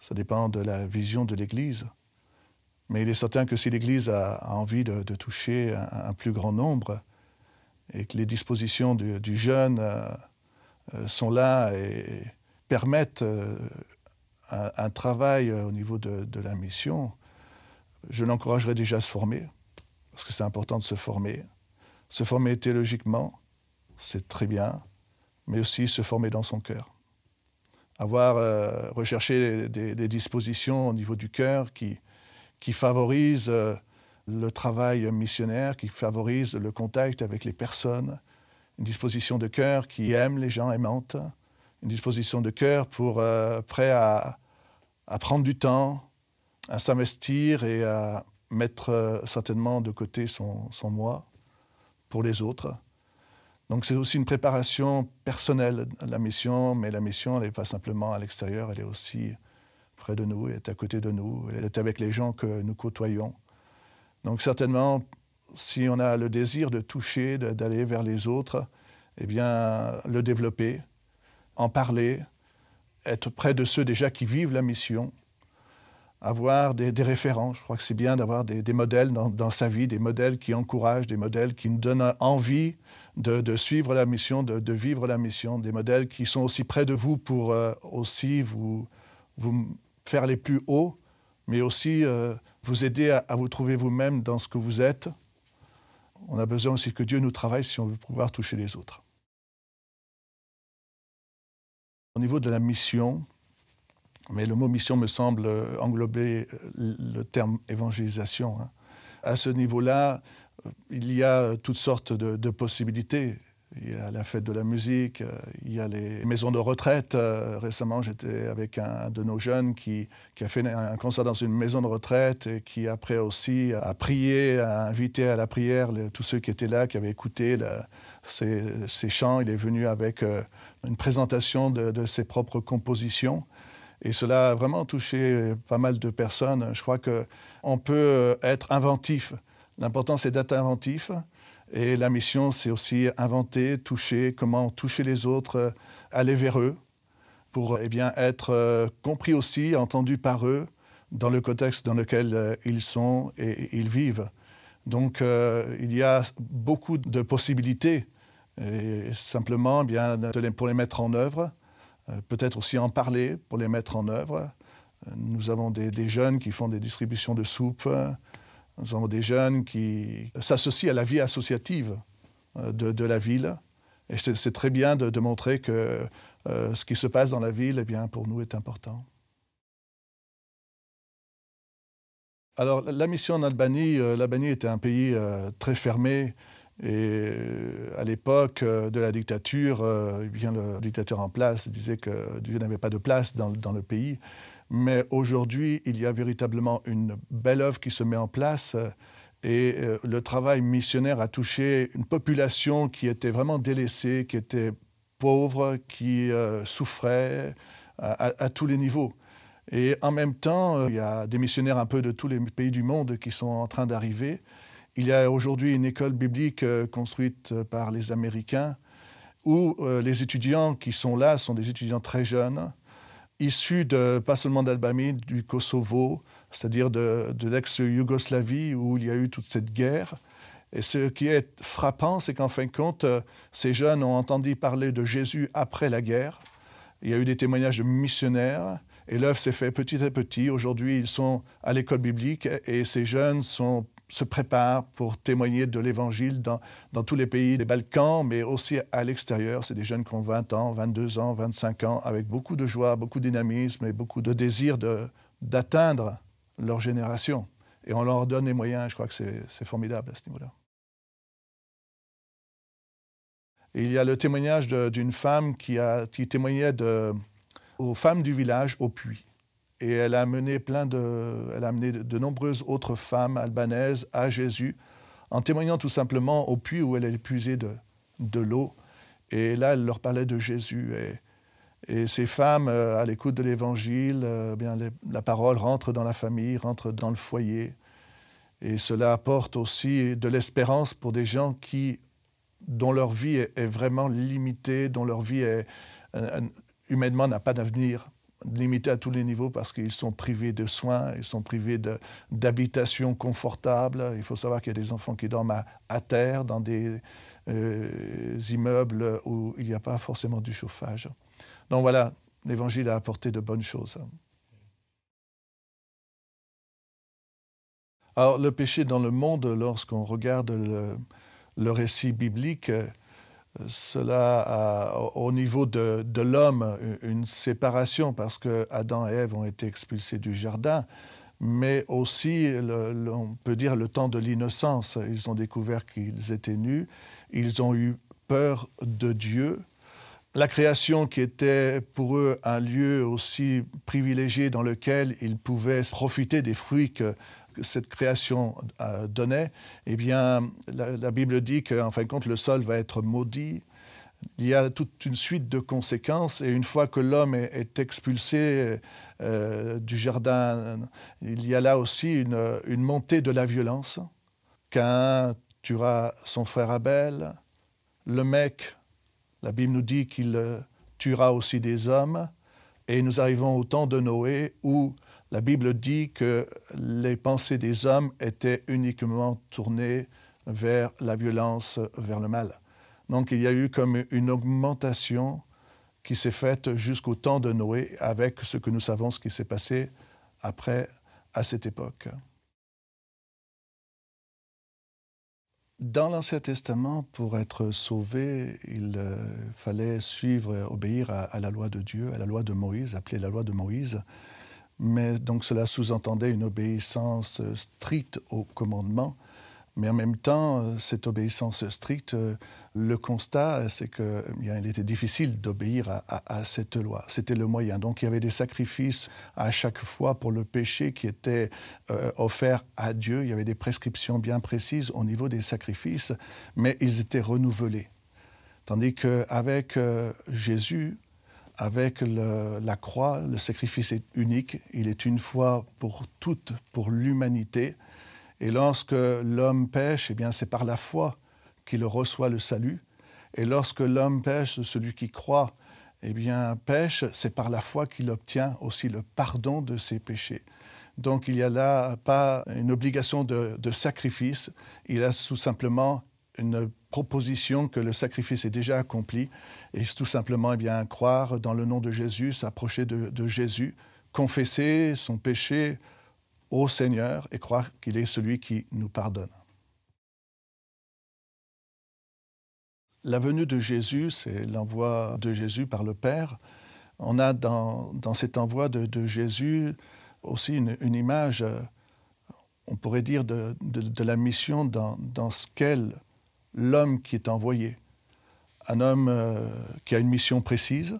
Ça dépend de la vision de l'Église. Mais il est certain que si l'Église a, envie de, toucher un, plus grand nombre et que les dispositions du, jeune euh, euh, sont là et permettent euh, un, travail au niveau de, de la mission, je l'encouragerais déjà à se former, parce que c'est important de se former. Se former théologiquement, c'est très bien, mais aussi se former dans son cœur avoir euh, recherché des, dispositions au niveau du cœur qui, qui favorisent euh, le travail missionnaire, qui favorisent le contact avec les personnes, une disposition de cœur qui aime les gens aimantes, une disposition de cœur pour euh, prêt à, à, prendre du temps, à s'investir et à mettre certainement de côté son, son moi pour les autres. Donc c'est aussi une préparation personnelle de la mission, mais la mission, n'est pas simplement à l'extérieur, elle est aussi près de nous, elle est à côté de nous, elle est avec les gens que nous côtoyons. Donc certainement, si on a le désir de toucher, d'aller vers les autres, eh bien, le développer, en parler, être près de ceux déjà qui vivent la mission, avoir des, référents. Je crois que c'est bien d'avoir des, modèles dans, sa vie, des modèles qui encouragent, des modèles qui nous donnent envie de, suivre la mission, de, vivre la mission, des modèles qui sont aussi près de vous pour euh, aussi vous, faire les plus hauts, mais aussi euh, vous aider à, vous trouver vous-même dans ce que vous êtes. On a besoin aussi que Dieu nous travaille si on veut pouvoir toucher les autres. Au niveau de la mission, mais le mot mission me semble englober euh, le terme évangélisation. Hein. À ce niveau-là, euh, il y a toutes sortes de, possibilités. Il y a la fête de la musique, euh, il y a les maisons de retraite. Récemment, j'étais avec un de nos jeunes qui, a fait un concert dans une maison de retraite et qui, après aussi, a prié, a invité à la prière tous ceux qui étaient là, qui avaient écouté ses, chants. Il est venu avec une présentation de ses propres compositions. Et cela a vraiment touché pas mal de personnes. Je crois qu'on peut euh, être inventif. L'important, c'est d'être inventif. Et la mission, c'est aussi inventer, toucher, comment toucher les autres, euh, aller vers eux, pour eh bien, être euh, compris aussi, entendu par eux, dans le contexte dans lequel ils sont et ils vivent. Donc, il y a beaucoup de possibilités, et simplement eh bien, pour les mettre en œuvre. Euh, peut-être aussi en parler pour les mettre en œuvre. Euh, nous avons des, jeunes qui font des distributions de soupe. Nous avons des jeunes qui s'associent à la vie associative euh, de, la ville. Et c'est très bien de, montrer que ce qui se passe dans la ville, eh bien, pour nous, est important. Alors, la mission en Albanie, l'Albanie était un pays très fermé. Et euh, à l'époque euh, de la dictature, euh, bien le dictateur en place disait que Dieu n'avait pas de place dans, le pays. Mais aujourd'hui, il y a véritablement une belle œuvre qui se met en place. Et le travail missionnaire a touché une population qui était vraiment délaissée, qui était pauvre, qui souffrait à, tous les niveaux. Et en même temps, il y a des missionnaires un peu de tous les pays du monde qui sont en train d'arriver. Il y a aujourd'hui une école biblique euh, construite euh, par les Américains où euh, les étudiants qui sont là sont des étudiants très jeunes, issus de, pas seulement d'Albanie, du Kosovo, c'est-à-dire de, l'ex-Yougoslavie où il y a eu toute cette guerre. Et ce qui est frappant, c'est qu'en fin de compte, ces jeunes ont entendu parler de Jésus après la guerre. Il y a eu des témoignages de missionnaires. Et l'œuvre s'est faite petit à petit. Aujourd'hui, ils sont à l'école biblique et ces jeunes sont se préparent pour témoigner de l'Évangile dans, tous les pays des Balkans, mais aussi à l'extérieur. C'est des jeunes qui ont 20 ans, 22 ans, 25 ans, avec beaucoup de joie, beaucoup de dynamisme et beaucoup de désir d'atteindre leur génération. Et on leur donne les moyens, je crois que c'est formidable à ce niveau-là. Il y a le témoignage d'une femme qui, a, qui témoignait aux femmes du village au puits. Et elle a amené plein de, elle a amené de, nombreuses autres femmes albanaises à Jésus, en témoignant tout simplement au puits où elle a épuisé de, de l'eau. Et là, elle leur parlait de Jésus. Et, et ces femmes, euh, à l'écoute de l'Évangile, euh, bien la parole rentre dans la famille, rentre dans le foyer. Et cela apporte aussi de l'espérance pour des gens qui, dont leur vie est, vraiment limitée, dont leur vie est, euh, humainement n'a pas d'avenir limités à tous les niveaux parce qu'ils sont privés de soins, ils sont privés d'habitations confortables. Il faut savoir qu'il y a des enfants qui dorment à, terre dans des euh, immeubles où il n'y a pas forcément du chauffage. Donc voilà, l'Évangile a apporté de bonnes choses. Alors le péché dans le monde, lorsqu'on regarde le, récit biblique, cela a au niveau de, l'homme une séparation parce que Adam et Ève ont été expulsés du jardin, mais aussi, on peut dire, le temps de l'innocence. Ils ont découvert qu'ils étaient nus, ils ont eu peur de Dieu. La création qui était pour eux un lieu aussi privilégié dans lequel ils pouvaient profiter des fruits que cette création euh, donnait, eh bien, la, Bible dit qu'en fin de compte, le sol va être maudit. Il y a toute une suite de conséquences, et une fois que l'homme est, expulsé euh, du jardin, il y a là aussi une, une montée de la violence. Qu'un tuera son frère Abel, le mec, la Bible nous dit qu'il tuera aussi des hommes, et nous arrivons au temps de Noé où la Bible dit que les pensées des hommes étaient uniquement tournées vers la violence, vers le mal. Donc il y a eu comme une augmentation qui s'est faite jusqu'au temps de Noé avec ce que nous savons, ce qui s'est passé après, à cette époque. Dans l'Ancien Testament, pour être sauvé, il euh, fallait suivre, obéir à, la loi de Dieu, à la loi de Moïse, appelée la loi de Moïse mais donc cela sous-entendait une obéissance euh, stricte au commandement. Mais en même temps, euh, cette obéissance stricte, euh, le constat, c'est qu'il était difficile d'obéir à, cette loi. C'était le moyen. Donc il y avait des sacrifices à chaque fois pour le péché qui étaient offerts à Dieu. Il y avait des prescriptions bien précises au niveau des sacrifices, mais ils étaient renouvelés. Tandis qu'avec Jésus, avec la croix, le sacrifice est unique, il est une fois pour toutes, pour l'humanité. Et lorsque l'homme pêche, eh bien c'est par la foi qu'il reçoit le salut. Et lorsque l'homme pêche, celui qui croit, eh bien pêche, c'est par la foi qu'il obtient aussi le pardon de ses péchés. Donc il n'y a là pas une obligation de, de sacrifice, il a tout simplement une proposition que le sacrifice est déjà accompli et tout simplement eh bien, croire dans le nom de Jésus, s'approcher de, Jésus, confesser son péché au Seigneur et croire qu'il est celui qui nous pardonne. La venue de Jésus, c'est l'envoi de Jésus par le Père. On a dans, cet envoi de, Jésus aussi une, image, on pourrait dire, de, la mission dans, dans ce qu'elle l'homme qui est envoyé, un homme euh, qui a une mission précise.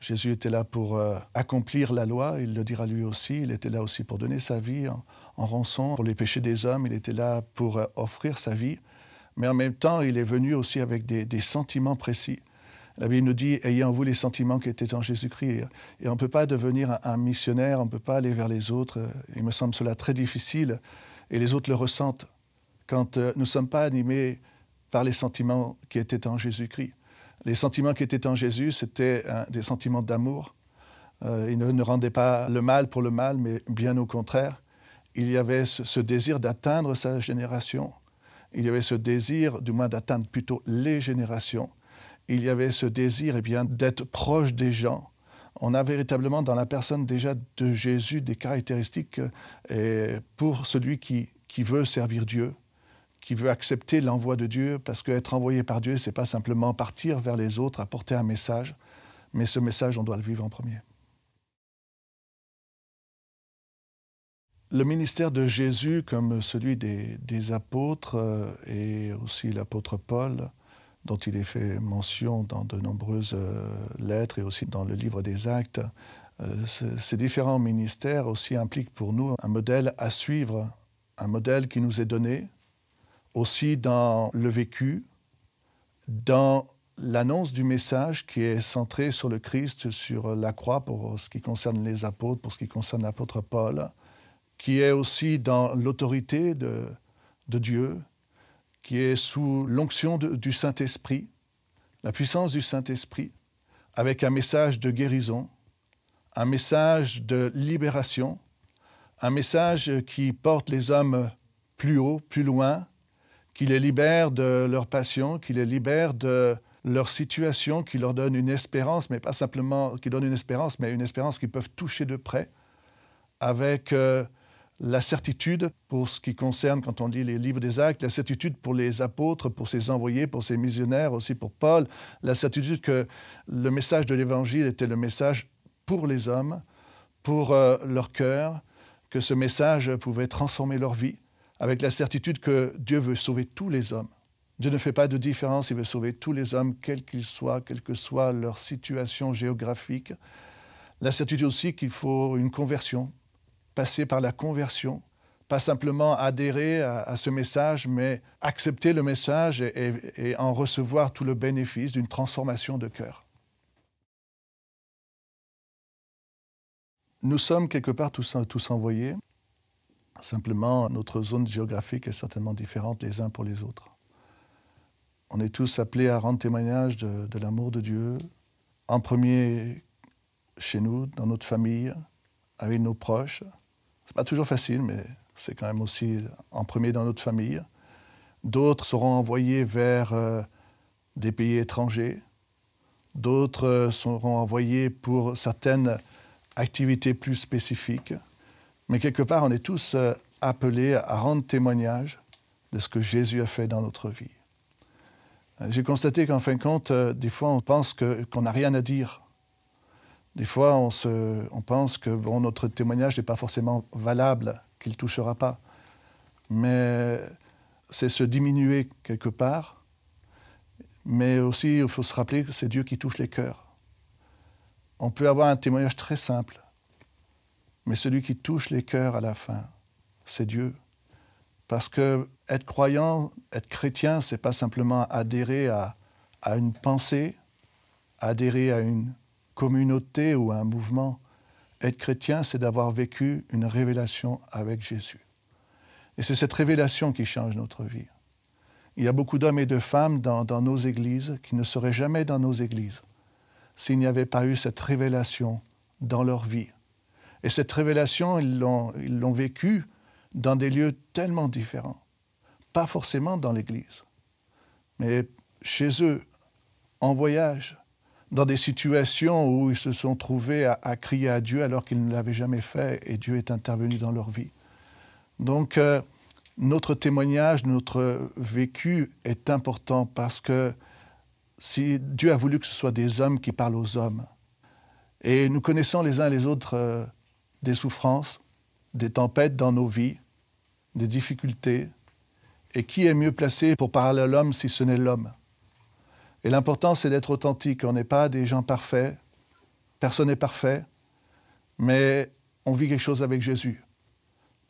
Jésus était là pour euh, accomplir la loi, il le dira lui aussi, il était là aussi pour donner sa vie en, rançon pour les péchés des hommes, il était là pour euh, offrir sa vie, mais en même temps il est venu aussi avec des, sentiments précis. La Bible nous dit, ayez en vous les sentiments qui étaient en Jésus-Christ. Et on ne peut pas devenir un missionnaire, on ne peut pas aller vers les autres. Il me semble cela très difficile, et les autres le ressentent. Quand nous ne sommes pas animés par les sentiments qui étaient en Jésus-Christ. Les sentiments qui étaient en Jésus, c'était des sentiments d'amour. Euh, il ne, rendait pas le mal pour le mal, mais bien au contraire. Il y avait ce, désir d'atteindre sa génération. Il y avait ce désir, du moins d'atteindre plutôt les générations. Il y avait ce désir eh bien, d'être proche des gens. On a véritablement dans la personne déjà de Jésus des caractéristiques euh, pour celui qui, qui veut servir Dieu, qui veut accepter l'envoi de Dieu, parce qu'être envoyé par Dieu, c'est pas simplement partir vers les autres, apporter un message, mais ce message, on doit le vivre en premier. Le ministère de Jésus, comme celui des, apôtres euh, et aussi l'apôtre Paul, dont il est fait mention dans de nombreuses euh, lettres et aussi dans le livre des actes, euh, ces différents ministères aussi impliquent pour nous un modèle à suivre, un modèle qui nous est donné, aussi dans le vécu, dans l'annonce du message qui est centré sur le Christ, sur la croix pour ce qui concerne les apôtres, pour ce qui concerne l'apôtre Paul, qui est aussi dans l'autorité de, Dieu, qui est sous l'onction du Saint-Esprit, la puissance du Saint-Esprit, avec un message de guérison, un message de libération, un message qui porte les hommes plus haut, plus loin, qui les libère de leur passion, qui les libère de leur situation, qui leur donne une espérance, mais pas simplement qui donne une espérance, mais une espérance qu'ils peuvent toucher de près, avec euh, la certitude pour ce qui concerne, quand on lit les livres des actes, la certitude pour les apôtres, pour ses envoyés, pour ses missionnaires, aussi pour Paul, la certitude que le message de l'Évangile était le message pour les hommes, pour euh, leur cœur, que ce message pouvait transformer leur vie, avec la certitude que Dieu veut sauver tous les hommes. Dieu ne fait pas de différence, il veut sauver tous les hommes, quels qu'ils soient, quelle que soit leur situation géographique. La certitude aussi qu'il faut une conversion, passer par la conversion, pas simplement adhérer à, ce message, mais accepter le message et, en recevoir tout le bénéfice d'une transformation de cœur. Nous sommes quelque part tous, tous envoyés. Simplement, notre zone géographique est certainement différente les uns pour les autres. On est tous appelés à rendre témoignage de, l'amour de Dieu, en premier chez nous, dans notre famille, avec nos proches, c'est pas toujours facile, mais c'est quand même aussi en premier dans notre famille. D'autres seront envoyés vers euh, des pays étrangers. D'autres euh, seront envoyés pour certaines activités plus spécifiques. Mais quelque part, on est tous euh, appelés à rendre témoignage de ce que Jésus a fait dans notre vie. J'ai constaté qu'en fin de compte, des fois, on pense qu'on n'a rien à dire des fois, on, se, on pense que notre témoignage n'est pas forcément valable, qu'il ne touchera pas. Mais c'est se diminuer quelque part. Mais aussi, il faut se rappeler que c'est Dieu qui touche les cœurs. On peut avoir un témoignage très simple, mais celui qui touche les cœurs à la fin, c'est Dieu. Parce que être croyant, être chrétien, c'est pas simplement adhérer à, à une pensée, adhérer à une communauté ou un mouvement. Être chrétien, c'est d'avoir vécu une révélation avec Jésus. Et c'est cette révélation qui change notre vie. Il y a beaucoup d'hommes et de femmes dans, nos églises qui ne seraient jamais dans nos églises s'il n'y avait pas eu cette révélation dans leur vie. Et cette révélation, ils l'ont vécue dans des lieux tellement différents. Pas forcément dans l'Église, mais chez eux, en voyage, dans des situations où ils se sont trouvés à, crier à Dieu alors qu'ils ne l'avaient jamais fait et Dieu est intervenu dans leur vie. Donc, euh, notre témoignage, notre vécu est important parce que si Dieu a voulu que ce soit des hommes qui parlent aux hommes, et nous connaissons les uns les autres euh, des souffrances, des tempêtes dans nos vies, des difficultés, et qui est mieux placé pour parler à l'homme si ce n'est l'homme? Et l'important, c'est d'être authentique. On n'est pas des gens parfaits. Personne n'est parfait. Mais on vit quelque chose avec Jésus.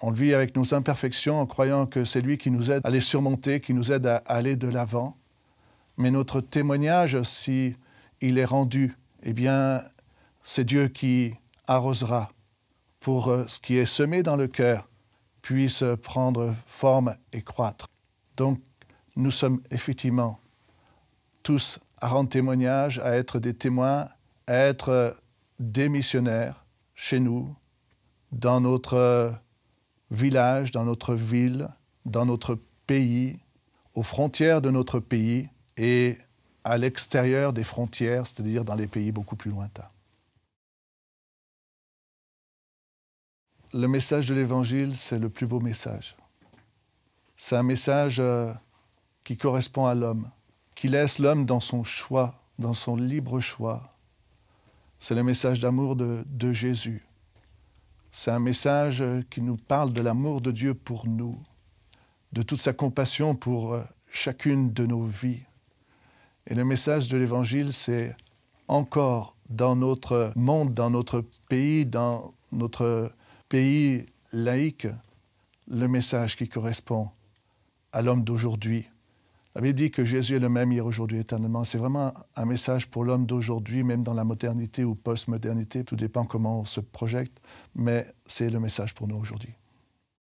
On le vit avec nos imperfections en croyant que c'est lui qui nous aide à les surmonter, qui nous aide à aller de l'avant. Mais notre témoignage, si il est rendu, eh bien, c'est Dieu qui arrosera pour euh, ce qui est semé dans le cœur puisse prendre forme et croître. Donc, nous sommes effectivement tous à rendre témoignage, à être des témoins, à être des missionnaires chez nous, dans notre village, dans notre ville, dans notre pays, aux frontières de notre pays et à l'extérieur des frontières, c'est-à-dire dans les pays beaucoup plus lointains. Le message de l'Évangile, c'est le plus beau message. C'est un message euh, qui correspond à l'homme qui laisse l'homme dans son choix, dans son libre choix. C'est le message d'amour de, Jésus. C'est un message qui nous parle de l'amour de Dieu pour nous, de toute sa compassion pour euh, chacune de nos vies. Et le message de l'Évangile, c'est encore dans notre monde, dans notre pays, dans notre pays laïque, le message qui correspond à l'homme d'aujourd'hui. La Bible dit que Jésus est le même hier, aujourd'hui, éternellement. C'est vraiment un message pour l'homme d'aujourd'hui, même dans la modernité ou post-modernité. Tout dépend comment on se projette, mais c'est le message pour nous aujourd'hui.